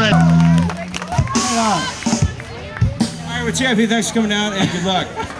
Alright. All right, well, Chappie, thanks for coming out, and good luck.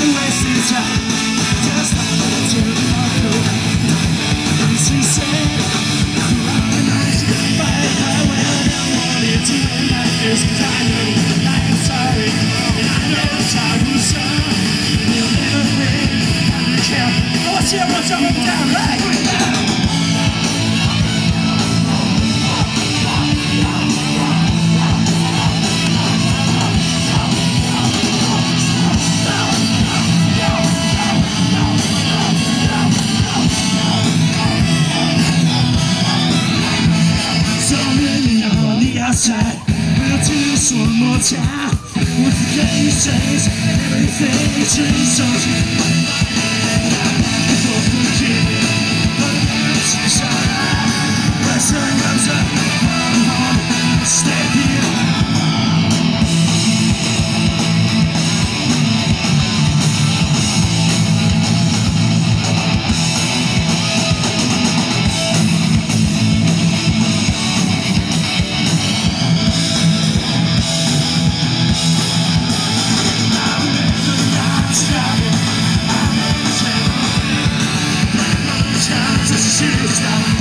outside We'll do this one more time With the says Everything So stop.